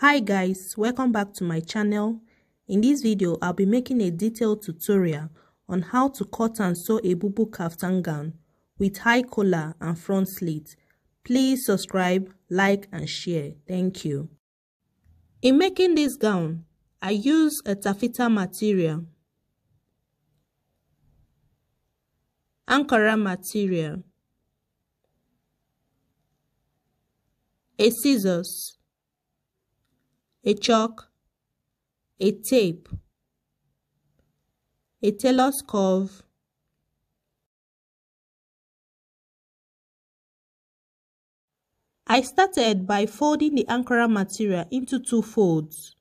Hi guys, welcome back to my channel. In this video, I'll be making a detailed tutorial on how to cut and sew a bubu kaftan gown with high collar and front slit. Please subscribe, like and share. Thank you. In making this gown, I use a taffeta material, Ankara material, a scissors, a chalk, a tape, a tailor's curve, I started by folding the Ankara material into two folds.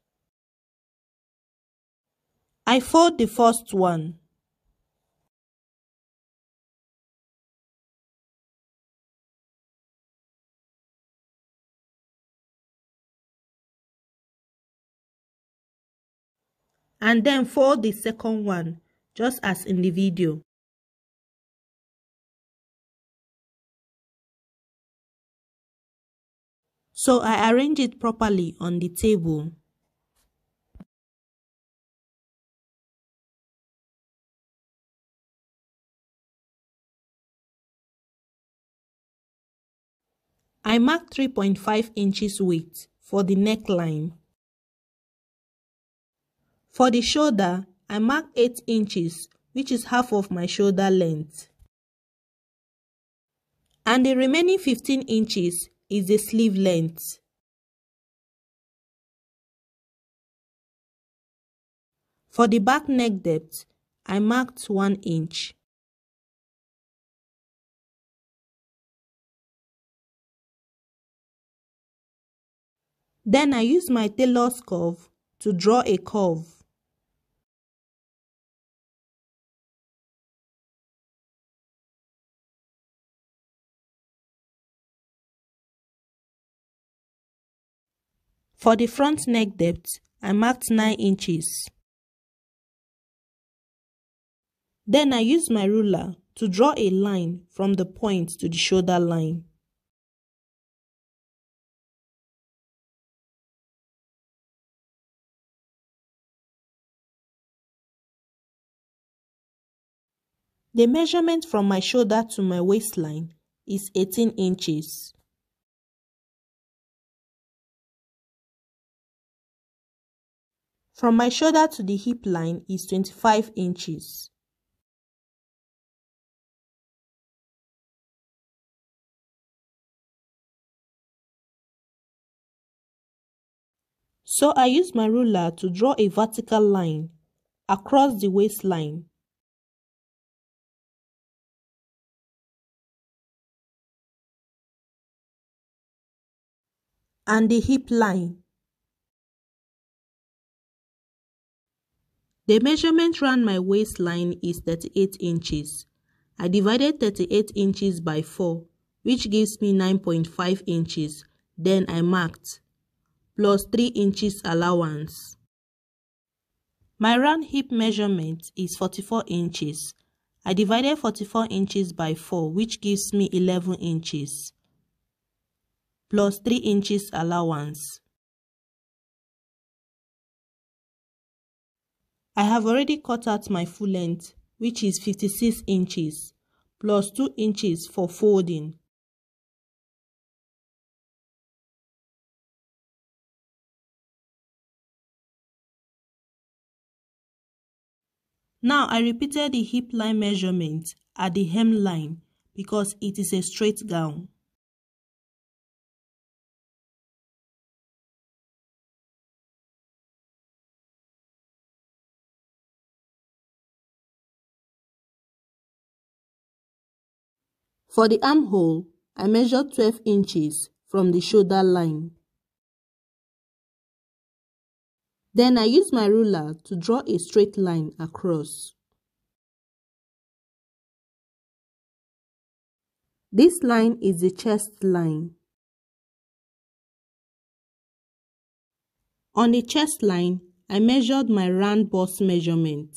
I fold the first one. And then fold the second one just as in the video. So I arrange it properly on the table. I mark 3.5 inches width for the neckline. For the shoulder, I mark 8 inches, which is half of my shoulder length. And the remaining 15 inches is the sleeve length. For the back neck depth, I marked 1 inch. Then I use my tailor's curve to draw a curve. For the front neck depth, I marked 9 inches. Then I used my ruler to draw a line from the point to the shoulder line. The measurement from my shoulder to my waistline is 18 inches. From my shoulder to the hip line is 25 inches. So I use my ruler to draw a vertical line across the waistline. and the hip line. The measurement round my waistline is 38 inches. I divided 38 inches by 4, which gives me 9.5 inches. Then I marked, plus 3 inches allowance. My round hip measurement is 44 inches. I divided 44 inches by 4, which gives me 11 inches, plus 3 inches allowance. I have already cut out my full length, which is 56 inches, plus 2 inches for folding. Now I repeated the hip line measurement at the hem line because it is a straight gown. For the armhole, I measured 12 inches from the shoulder line. Then I use my ruler to draw a straight line across. This line is the chest line. On the chest line, I measured my round bust measurement.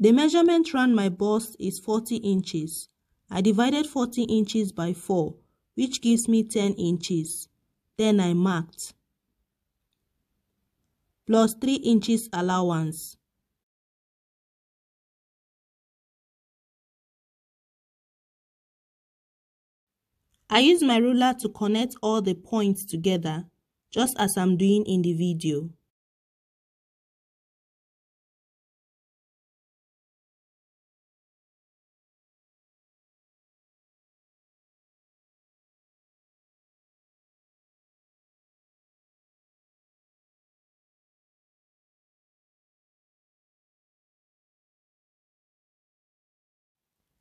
The measurement round my bust is 40 inches. I divided 40 inches by 4, which gives me 10 inches, then I marked. Plus 3 inches allowance. I use my ruler to connect all the points together, just as I'm doing in the video.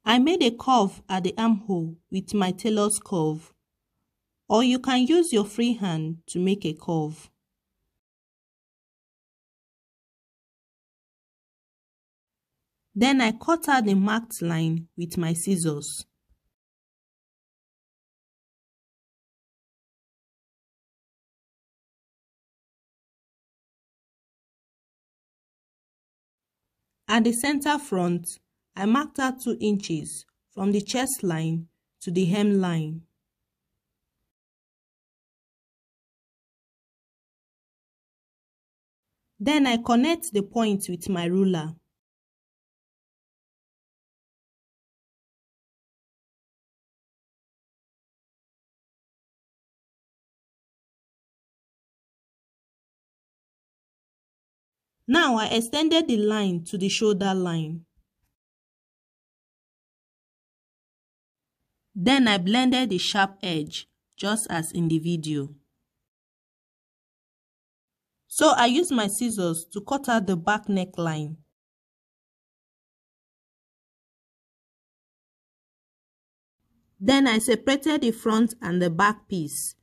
I made a curve at the armhole with my tailor's curve. Or you can use your free hand to make a curve. Then I cut out the marked line with my scissors. At the center front, I marked out 2 inches from the chest line to the hem line. Then I connect the point with my ruler. Now I extended the line to the shoulder line. Then I blended the sharp edge, just as in the video. So I used my scissors to cut out the back neckline. Then I separated the front and the back piece.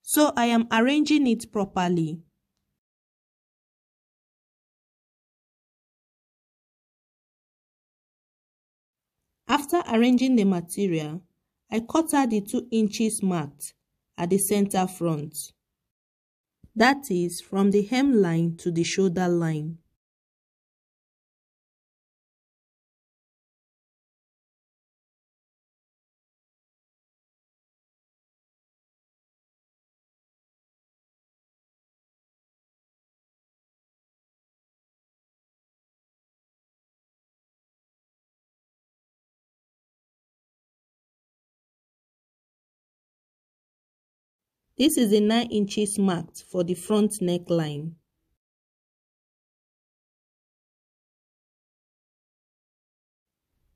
So I am arranging it properly. After arranging the material, I cut out the 2 inches marked at the center front. That is from the hemline to the shoulder line. This is the 9 inches marked for the front neckline.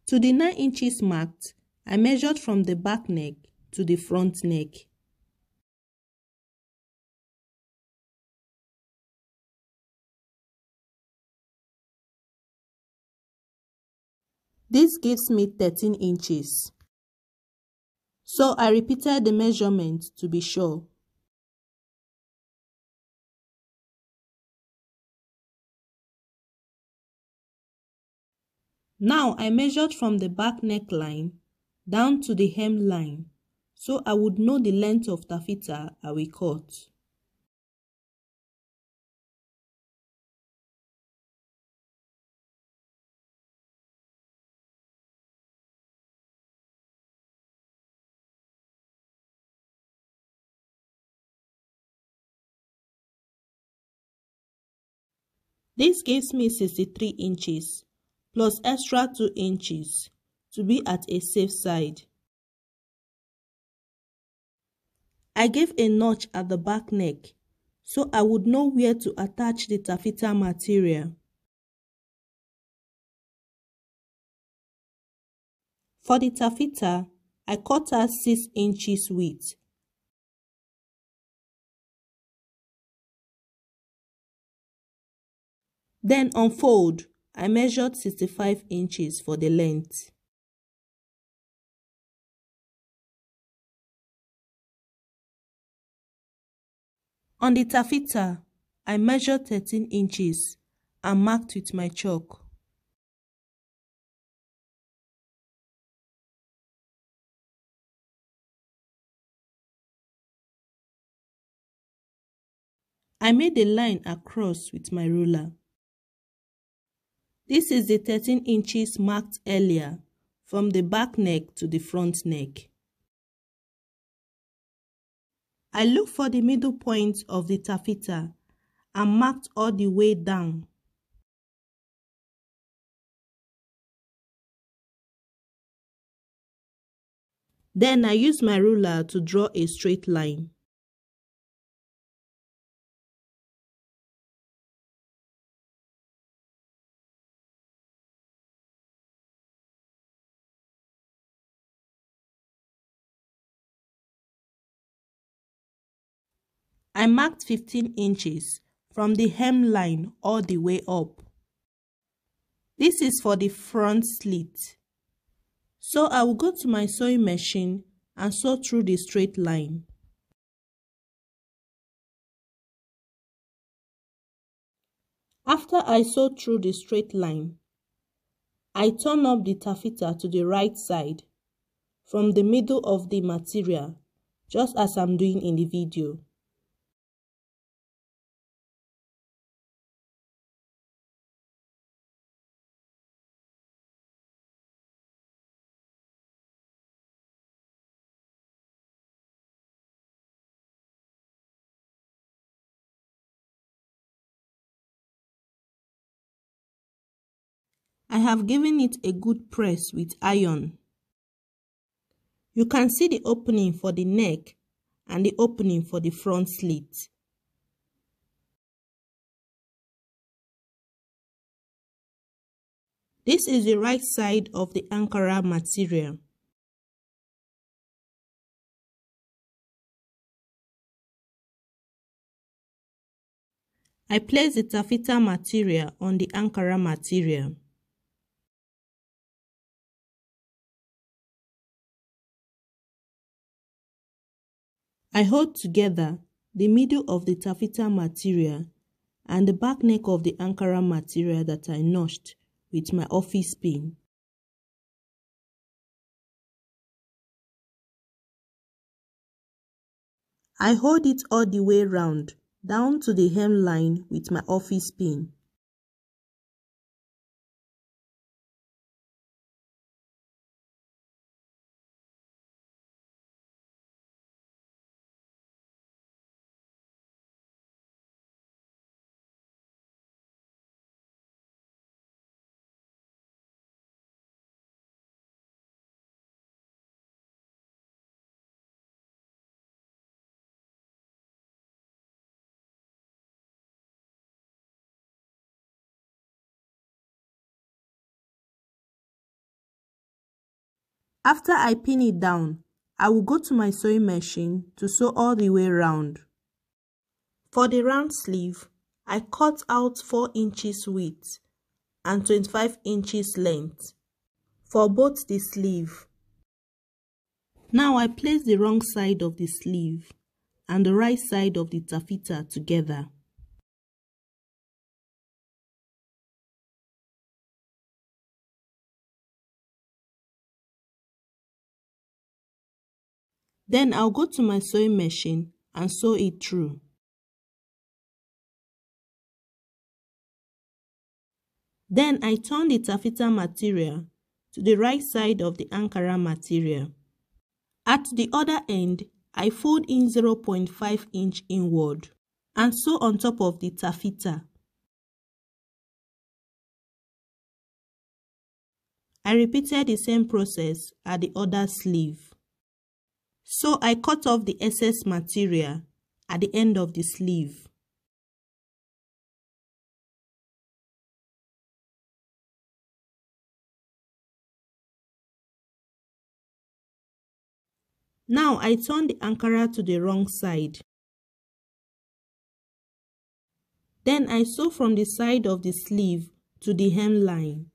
To the 9 inches marked, I measured from the back neck to the front neck. This gives me 13 inches. So I repeated the measurement to be sure. Now I measured from the back neckline down to the hemline so I would know the length of taffeta I will cut. This gives me 63 inches plus extra 2 inches to be at a safe side. I gave a notch at the back neck so I would know where to attach the taffeta material. For the taffeta, I cut out 6 inches width. Then unfold I measured 65 inches for the length. On the taffeta, I measured 13 inches and marked with my chalk. I made a line across with my ruler. This is the 13 inches marked earlier from the back neck to the front neck. I look for the middle point of the taffeta and marked all the way down. Then I use my ruler to draw a straight line. I marked 15 inches from the hemline all the way up. This is for the front slit. So I will go to my sewing machine and sew through the straight line. After I sew through the straight line, I turn up the taffeta to the right side from the middle of the material just as I'm doing in the video. I have given it a good press with iron. You can see the opening for the neck and the opening for the front slit. This is the right side of the Ankara material. I place the taffeta material on the Ankara material. I hold together the middle of the taffeta material and the back neck of the Ankara material that I notched with my office pin. I hold it all the way round down to the hemline with my office pin. After I pin it down, I will go to my sewing machine to sew all the way round. For the round sleeve, I cut out 4 inches width and 25 inches length for both the sleeve. Now I place the wrong side of the sleeve and the right side of the taffeta together. Then I'll go to my sewing machine and sew it through. Then I turn the taffeta material to the right side of the Ankara material. At the other end, I fold in 0.5 inch inward and sew on top of the taffeta. I repeated the same process at the other sleeve. So I cut off the excess material at the end of the sleeve. Now I turn the Ankara to the wrong side. Then I sew from the side of the sleeve to the hemline.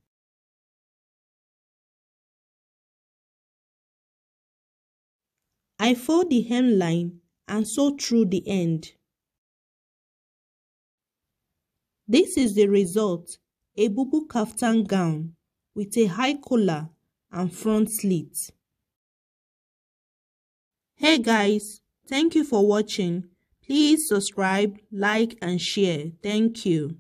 I fold the hemline and sew through the end. This is the result, a bubu kaftan gown with a high collar and front slit. Hey guys, thank you for watching. Please subscribe, like and share. Thank you.